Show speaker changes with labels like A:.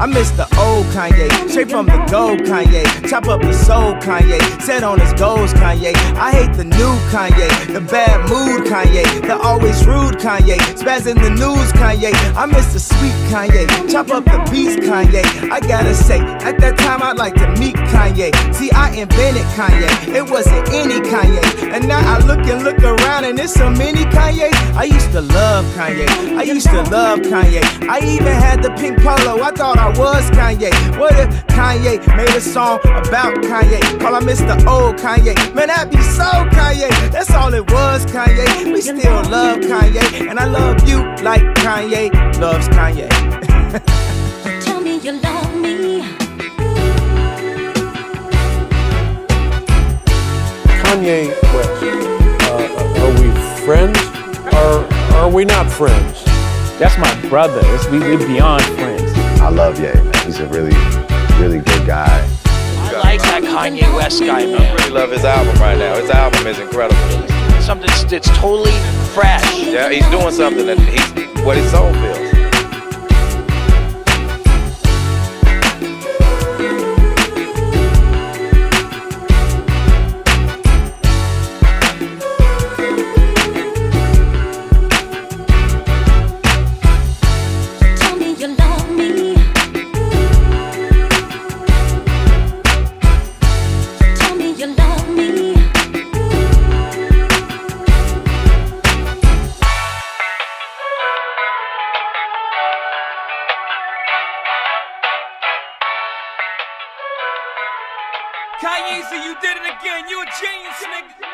A: I miss the old Kanye, straight from the gold Kanye. Chop up the soul Kanye, set on his goals Kanye. I hate the new Kanye, the bad mood Kanye, the always rude Kanye, spaz in the news Kanye. I miss the sweet Kanye, chop up the beats Kanye. I gotta say, at that time I'd like to meet Kanye. See, I invented Kanye, it wasn't any Kanye. And now I look and look around and there's so many Kanye. I used to love Kanye, I used to love Kanye. I even had the pink polo, I thought I was Kanye. What if Kanye made a song about Kanye? Call him Mr. old Kanye. Man, that'd be so Kanye. That's all it was, Kanye. We still love Kanye, and I love you like Kanye loves Kanye.
B: Tell me you love me.
C: Kanye West, uh, are we friends or are we not friends?
D: That's my brother. It's, we, we're beyond friends.
E: I love Ye, man. He's a really, really good guy.
F: I like that Kanye West guy, man.
G: I really love his album right now. His album is incredible.
F: Something that's, that's totally fresh.
G: Yeah, he's doing something that he's what his soul feels.
A: Kanye, you did it again. You a genius, nigga.